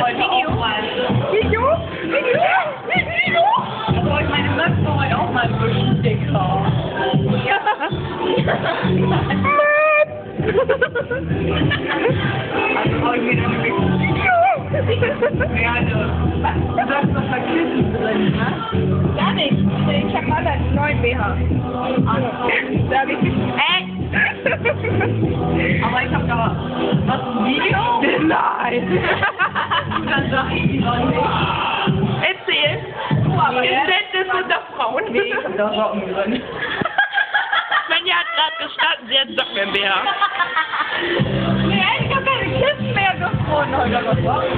heute Video? mal. Video? Video? Video? Also heute meine Möpse heute auch mal ein bisschen dicker. Also brauche ich mir dann wirklich gerne. Du sagst doch Verkissen drin, ne? Gar nicht. Ich hab mal einen neuen BH. Da hab ich Äh! Aber ich hab da was Video. Nein. Erzähl. Geständnis unter Frauen. Svenja hat gerade gestanden, sie hat Socken im BH. Nee, ich hab keine Kissen mehr gefunden. Heute.